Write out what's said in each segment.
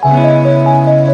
Oh.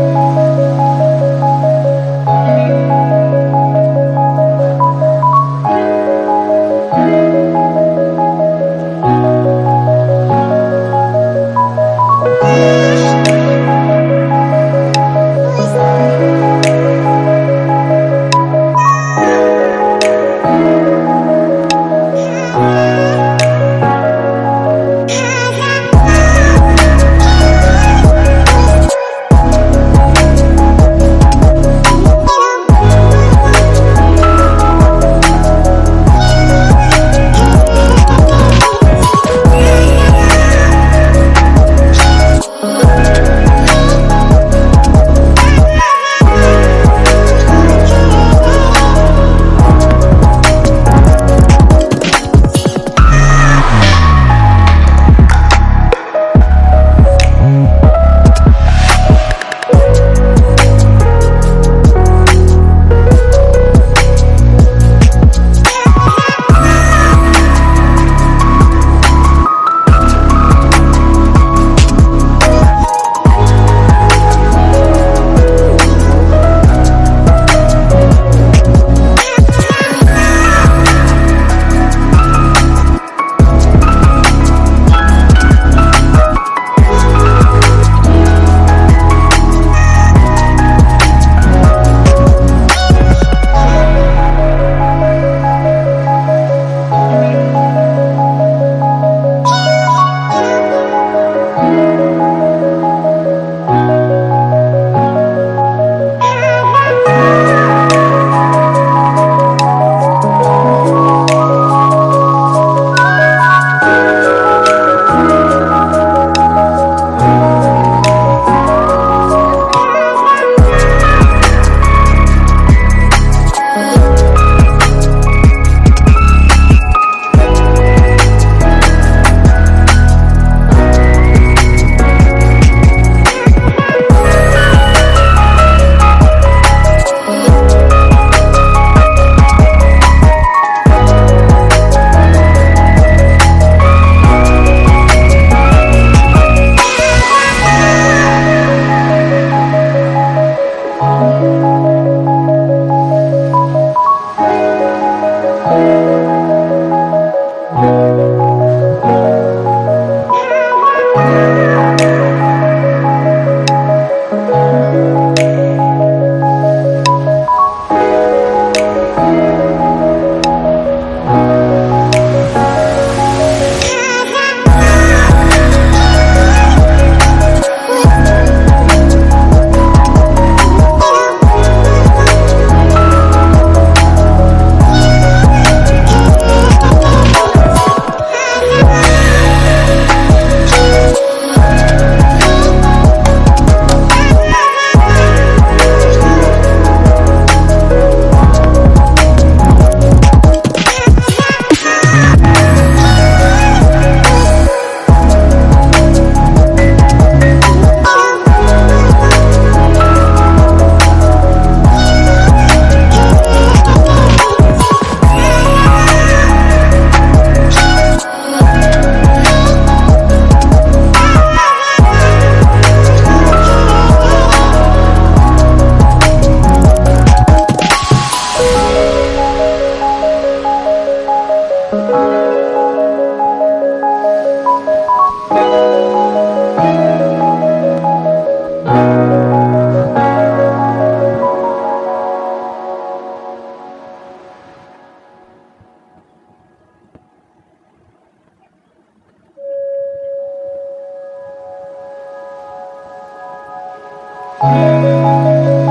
Oh.